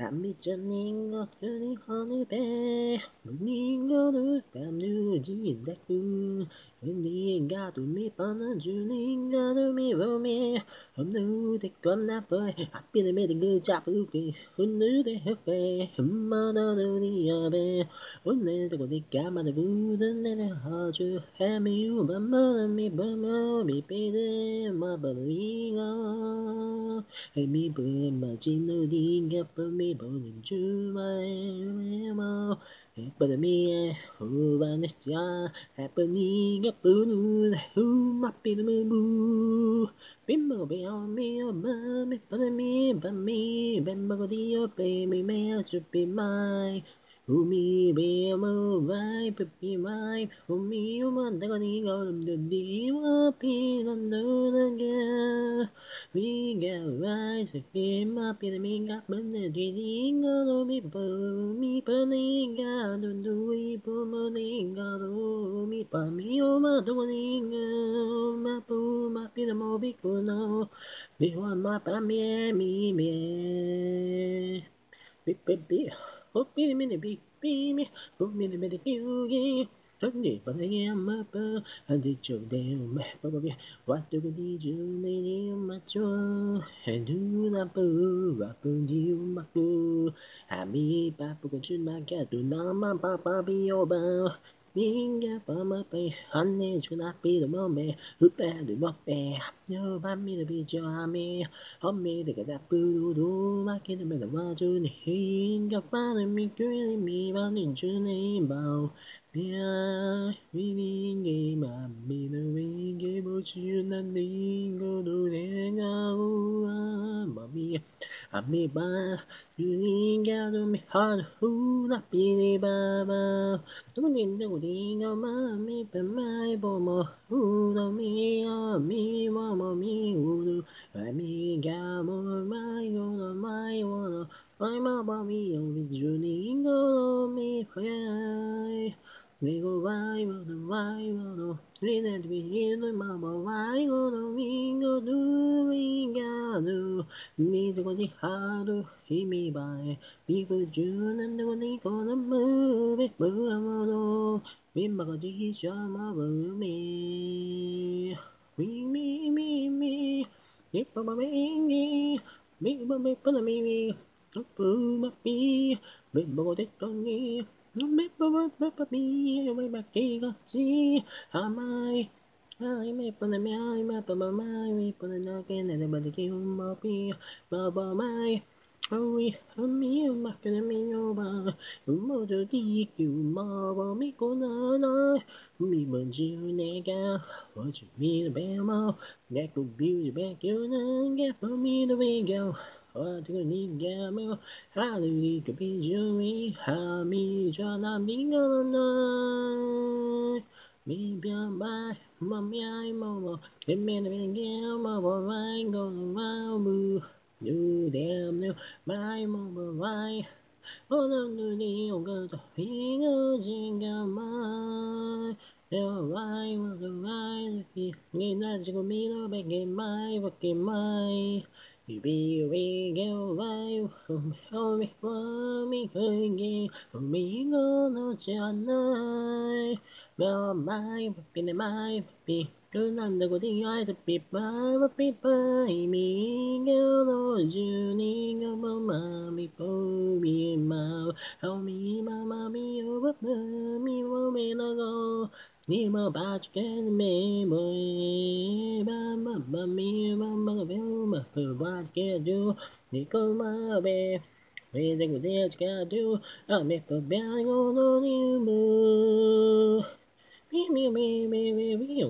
a bit of beam, the journey and the beam of be, rap the dean of fame, do be a better than a bee, rapu, happy to be, a thing to get a bee, beppo tea, gap the river, the two, be a me, beppo, many better be, beppo, beam up in a me, be, beppo, in a minute, baby, happy to me, journey, honey, good. Happy journey, journey, honey, bear, running on the family, Jesus, Hindi ga tu mi pa na ju ni ga tu mi vô mi hôm nữ thì con na phơi hát biết mê thì ngư chạp ưu kỳ hôm nữ thì hết về hôm mà đó nữ đi à về hôm nay thì có đi cả mà thì vui đến nên là họ chưa hè mi u mà mơ mi bơ mơ mi bê đê mà bơ đi ngơ hay mi bơ mà chỉ nữ đi gặp bơ mi bơ nhìn chú mai mơ Epidemia, Huvanestia, happening up in whom up in the moo. Bimbo be on me, a mummy, but me, but me, Bimbo the baby, man should be mine. Umi be mo vai pe pi mai Umi uma da ga ni ga dum de di wa pi lan do da ga Mi ga vai se pi ma pi de mi ga ben de di di ga do mi pa mi pa ni ga do do i po mo ni ga do mi pa mi o ma do ni ga ma pu ma pi de mo bi ku no Mi wa ma pa mi mi mi Bi bi bi Oh, mini mini big baby, oh mini mini cutie. Sunday, but I am a bird, and it's your damn baby. What do we need you, lady, my joy? And do not boo, up and you, my boo. Hami, papa, go to not get to Nama, papa, be your bow. Minga pama pe honey chuna pi the mome who bad the mope no ba mi the be jami hom me the ga pu do ma ki the me the wa ju ni hinga pa the mi ku ni mi ba ni ju ni bao Bia vi vi ge ma mi no vi ge bo chu na ni go do de nga u a ma mi a mi ba you ni ga do mi ha hu na pi ni ba ba do ni do di ga ma mi pa mai bo mo hu do mi a mi ma ma mi u do a mi ga mo mai go do mai wo do mai ma ba mi yo vi ju ni go mi fa we go vai go do vai go do we that we in the mama vai go do we go do we ga do ni to go di ha do hi mi bai we go jun and go ni go the move it move mo do we ma go di sha ma bu mi we mi mi mi ni pa ma mi ni mi ba mi pa mi mi pu ma mi mi ba go di to ni me pa pa pa pa mi me ba ki ga chi ha mai ai me na me ai ma pa ma mai me pa na na ke na ba de ki ma pi ba ba mai ôi hôm mi mà cái mi nhô ba mơ cho đi kiểu mà ba mi cô na na mi bận chiều nè ca vợ chị mi là bé mau nghe cuộc biểu bé kêu na nghe ba mi nó bé gạo What do you need, Gamma? How do you could be Joey? How me, John, I'm being on night. Me, be on my, mommy, I'm over. Get me in the game, over, I go, wow, boo. You damn new, my mama, why? Oh, no, no, no, go to being a jingle, my. Nếu vai mà cứ vai thì nghe ra chỉ có mi nó bé game mai hơi nghe không mi ngó nó chẳng nơi Mèo mai và pin mai và pin cứ nằm đâu có tiếng ai thì bị ba và bị ba mi gheo nó dù ni ngó mà mà mi po mi mà không mi mà mà mi ô bắp mi vô mi nó go ni ma ba chu ken me mo ba ma ba mi ba ma be ma pu ba do ni ko ma be we de go de chu ka do a me pu be go no ni mo mi mi mi mi mi mi